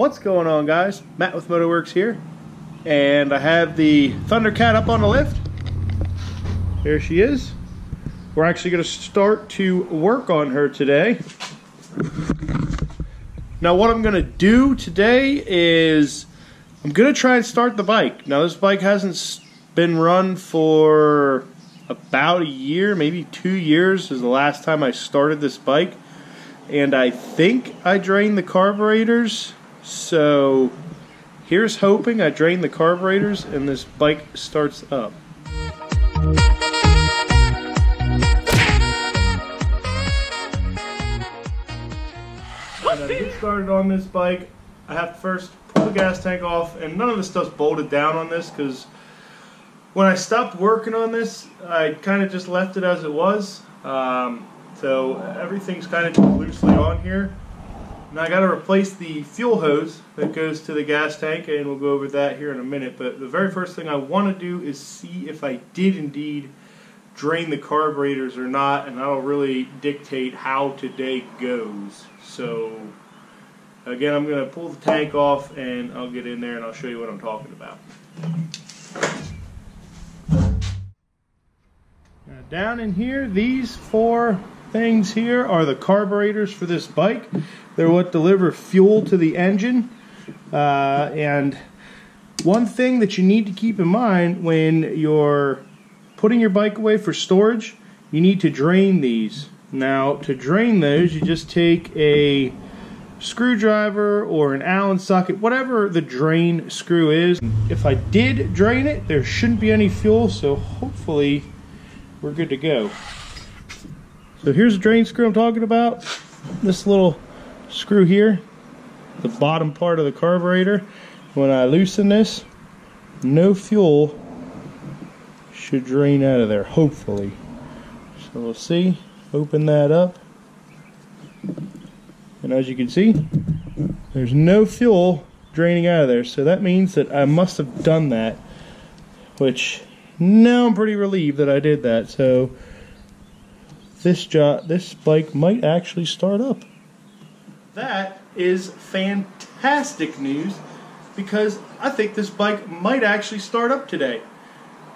What's going on guys? Matt with MotoWoRX here and I have the Thundercat up on the lift. There she is. We're actually going to start to work on her today. Now what I'm going to do today is I'm going to try and start the bike. Now this bike hasn't been run for about a year, maybe two years is the last time I started this bike. And I think I drained the carburetors so here's hoping I drain the carburetors and this bike starts up. To get started on this bike, I have to first pull the gas tank off, and none of this stuff's bolted down on this because when I stopped working on this, I kind of just left it as it was. Um, so everything's kind of loosely on here. Now I got to replace the fuel hose that goes to the gas tank and we'll go over that here in a minute but the very first thing I want to do is see if I did indeed drain the carburetors or not and that'll really dictate how today goes. So again I'm going to pull the tank off and I'll get in there and I'll show you what I'm talking about. Now down in here these four things here are the carburetors for this bike. They're what deliver fuel to the engine. Uh, and one thing that you need to keep in mind when you're putting your bike away for storage, you need to drain these. Now, to drain those, you just take a screwdriver or an Allen socket, whatever the drain screw is. If I did drain it, there shouldn't be any fuel, so hopefully we're good to go. So here's the drain screw I'm talking about. This little screw here, the bottom part of the carburetor. When I loosen this, no fuel should drain out of there, hopefully. So we'll see. Open that up. And as you can see, there's no fuel draining out of there. So that means that I must have done that, which now I'm pretty relieved that I did that. So this job, this bike might actually start up. That is fantastic news because I think this bike might actually start up today.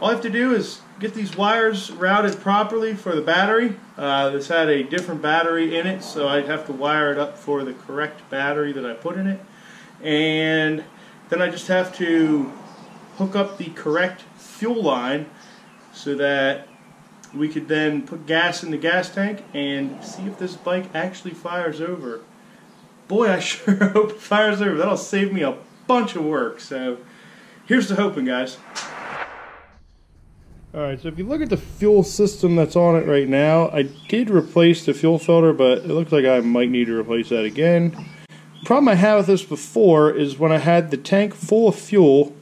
All I have to do is get these wires routed properly for the battery. Uh, this had a different battery in it, so I'd have to wire it up for the correct battery that I put in it. And then I just have to hook up the correct fuel line so that we could then put gas in the gas tank and see if this bike actually fires over. Boy, I sure hope it fires over. That'll save me a bunch of work. So here's the hoping, guys. Alright, so if you look at the fuel system that's on it right now, I did replace the fuel filter, but it looks like I might need to replace that again. The problem I had with this before is when I had the tank full of fuel,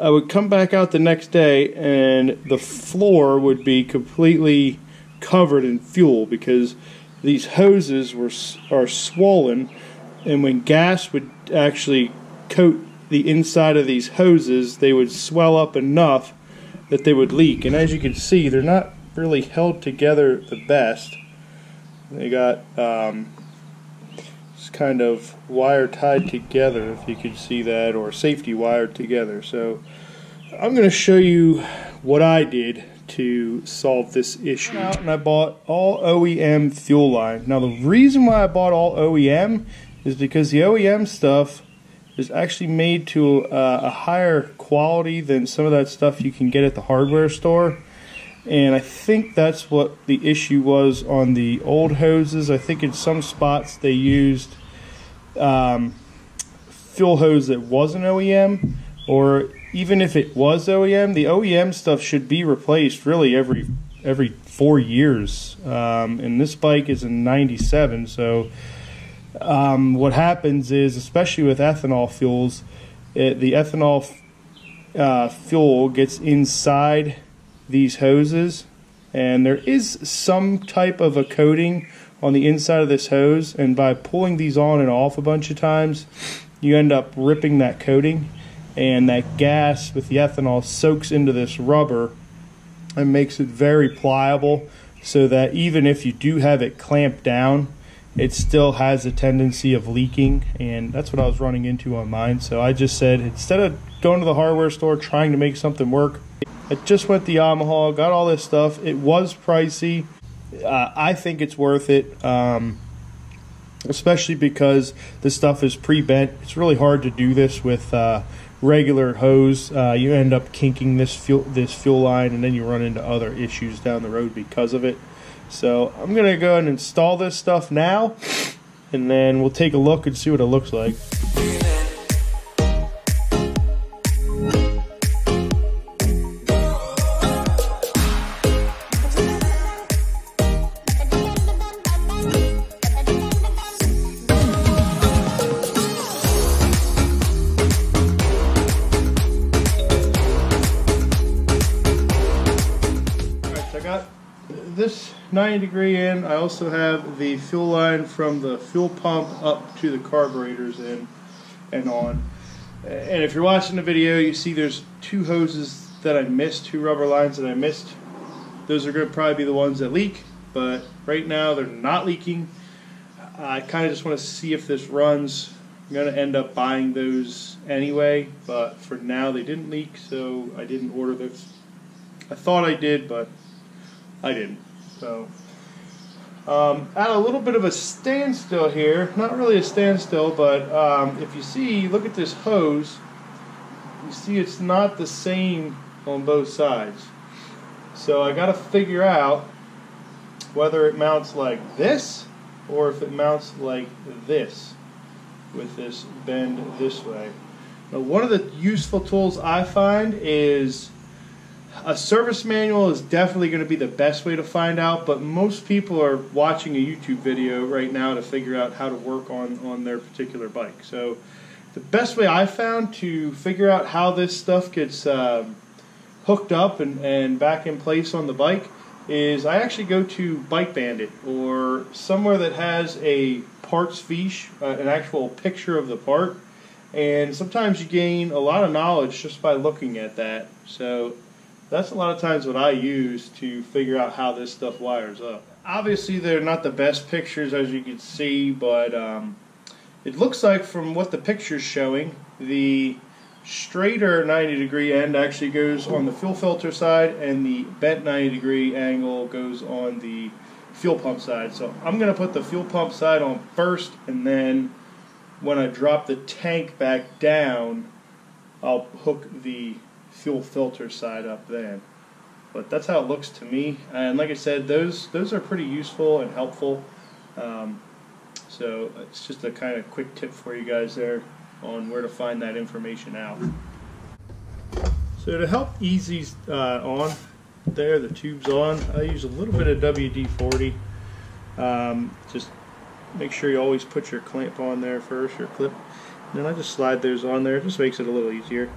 I would come back out the next day and the floor would be completely covered in fuel because these hoses were are swollen and when gas would actually coat the inside of these hoses they would swell up enough that they would leak. And as you can see they're not really held together the best. They got um, kind of wire tied together, if you could see that, or safety wired together. So I'm going to show you what I did to solve this issue. And I bought all OEM fuel line. Now the reason why I bought all OEM is because the OEM stuff is actually made to uh, a higher quality than some of that stuff you can get at the hardware store. And I think that's what the issue was on the old hoses. I think in some spots they used um, fuel hose that wasn't OEM, or even if it was OEM, the OEM stuff should be replaced really every every four years. Um, and this bike is in '97, so um, what happens is, especially with ethanol fuels, it, the ethanol uh, fuel gets inside these hoses, and there is some type of a coating on the inside of this hose, and by pulling these on and off a bunch of times, you end up ripping that coating, and that gas with the ethanol soaks into this rubber and makes it very pliable so that even if you do have it clamped down, it still has a tendency of leaking, and that's what I was running into on mine. So I just said instead of going to the hardware store trying to make something work, I just went to the Yamaha, got all this stuff. It was pricey. Uh, I think it's worth it, um, especially because this stuff is pre-bent. It's really hard to do this with uh, regular hose. Uh, you end up kinking this fuel this fuel line, and then you run into other issues down the road because of it. So I'm gonna go and install this stuff now, and then we'll take a look and see what it looks like. 90 degree in. I also have the fuel line from the fuel pump up to the carburetors in and on. And if you're watching the video, you see there's two hoses that I missed, two rubber lines that I missed. Those are going to probably be the ones that leak, but right now they're not leaking. I kind of just want to see if this runs. I'm going to end up buying those anyway, but for now they didn't leak, so I didn't order those. I thought I did, but I didn't. So, um, at a little bit of a standstill here, not really a standstill, but um, if you see, look at this hose, you see it's not the same on both sides. So I got to figure out whether it mounts like this or if it mounts like this with this bend this way. Now one of the useful tools I find is a service manual is definitely going to be the best way to find out, but most people are watching a YouTube video right now to figure out how to work on, on their particular bike. So, the best way I found to figure out how this stuff gets um, hooked up and, and back in place on the bike is I actually go to Bike Bandit or somewhere that has a parts fiche, uh, an actual picture of the part. And sometimes you gain a lot of knowledge just by looking at that. So that's a lot of times what I use to figure out how this stuff wires up. Obviously, they're not the best pictures as you can see, but um, it looks like from what the picture's showing, the straighter 90 degree end actually goes on the fuel filter side, and the bent 90 degree angle goes on the fuel pump side. So I'm going to put the fuel pump side on first, and then when I drop the tank back down, I'll hook the fuel filter side up then. But that's how it looks to me. And like I said, those those are pretty useful and helpful. Um, so it's just a kind of quick tip for you guys there on where to find that information out. So to help ease these uh, on, there the tube's on, I use a little bit of WD-40. Um, just make sure you always put your clamp on there first, your clip. And then I just slide those on there, it just makes it a little easier.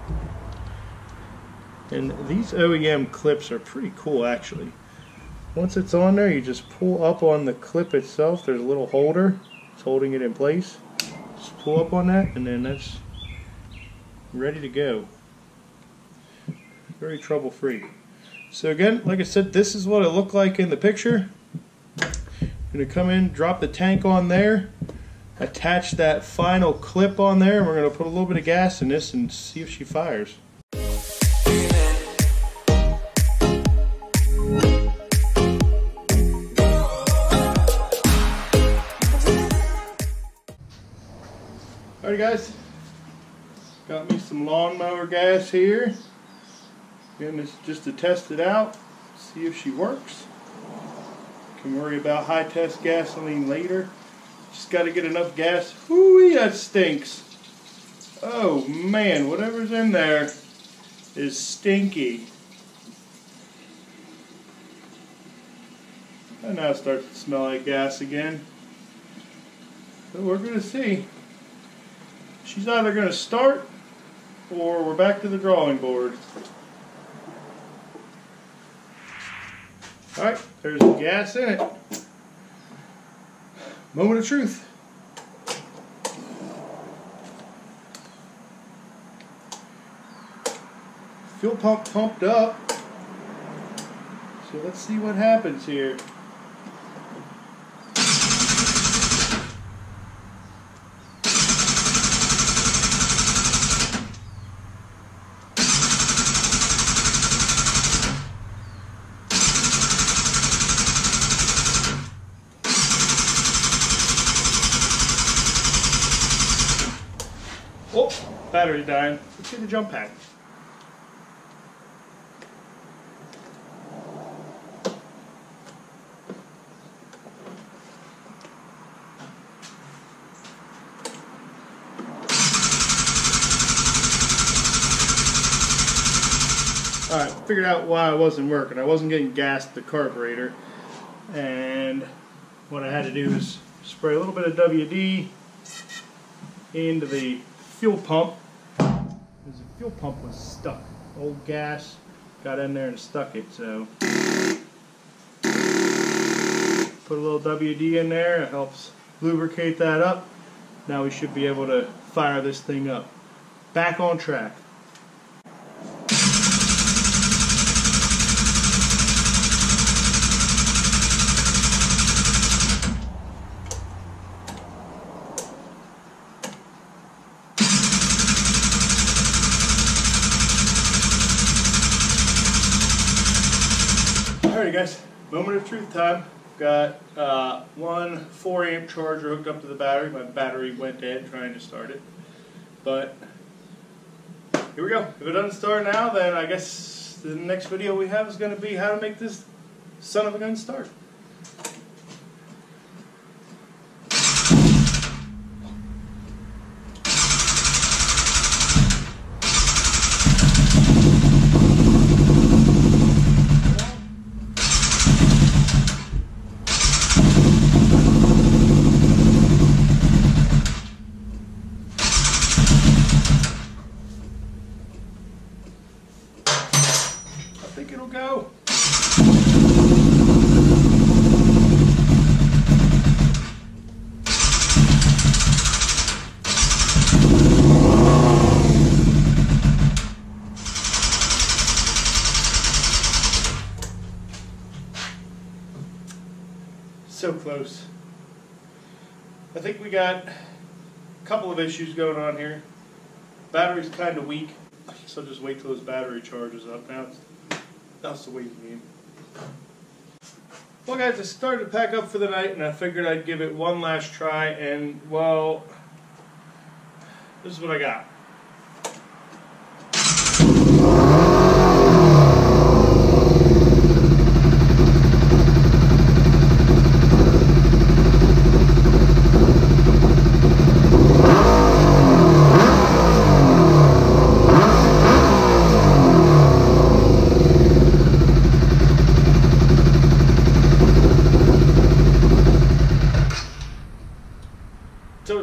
And these OEM clips are pretty cool actually. Once it's on there, you just pull up on the clip itself. There's a little holder. It's holding it in place. Just pull up on that and then that's ready to go. Very trouble free. So again, like I said, this is what it looked like in the picture. I'm going to come in, drop the tank on there, attach that final clip on there, and we're going to put a little bit of gas in this and see if she fires. Alright guys, got me some lawnmower gas here. Again, this just to test it out, see if she works. Can worry about high test gasoline later. Just got to get enough gas. Whoo, that stinks. Oh man, whatever's in there is stinky. And now it starts to smell like gas again. But we're going to see she's either going to start or we're back to the drawing board. Alright, there's the gas in it. Moment of truth. Fuel pump pumped up. So let's see what happens here. Oh, battery dying. Let's get the jump pack. Alright, figured out why I wasn't working. I wasn't getting gas the carburetor. And what I had to do is spray a little bit of WD into the fuel pump. Because the fuel pump was stuck. Old gas got in there and stuck it, so put a little WD in there, it helps lubricate that up. Now we should be able to fire this thing up. Back on track. Alrighty guys, moment of truth time. Got uh, one 4 amp charger hooked up to the battery. My battery went dead trying to start it. But here we go. If it doesn't start now, then I guess the next video we have is going to be how to make this son of a gun start. I think it'll go. So I think we got a couple of issues going on here. Battery's kind of weak, so just wait till his battery charges up. Now it's the waiting game. Well, guys, I started to pack up for the night, and I figured I'd give it one last try. And well, this is what I got.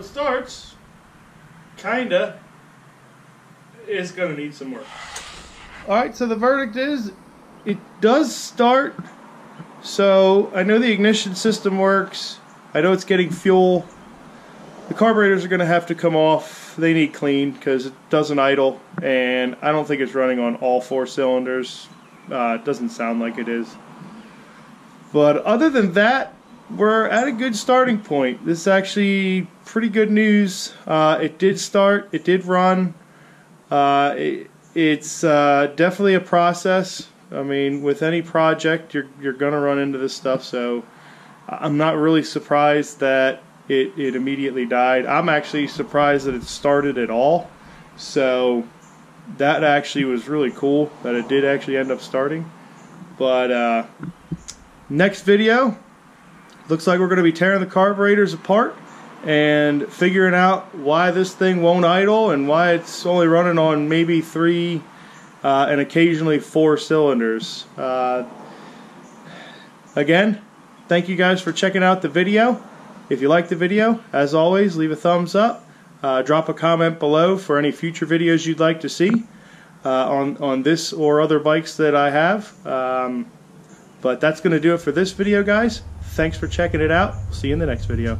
It starts, kinda. It's gonna need some work. Alright, so the verdict is it does start. So I know the ignition system works. I know it's getting fuel. The carburetors are gonna have to come off. They need cleaned because it doesn't idle, and I don't think it's running on all four cylinders. Uh, it doesn't sound like it is. But other than that, we're at a good starting point. This is actually pretty good news. Uh, it did start, it did run. Uh, it, it's uh, definitely a process. I mean, with any project, you're you're gonna run into this stuff. So I'm not really surprised that it it immediately died. I'm actually surprised that it started at all. So that actually was really cool that it did actually end up starting. But uh, next video, looks like we're going to be tearing the carburetors apart and figuring out why this thing won't idle and why it's only running on maybe three uh, and occasionally four cylinders. Uh, again, thank you guys for checking out the video. If you liked the video, as always, leave a thumbs up. Uh, drop a comment below for any future videos you'd like to see uh, on, on this or other bikes that I have. Um, but that's going to do it for this video, guys. Thanks for checking it out. See you in the next video.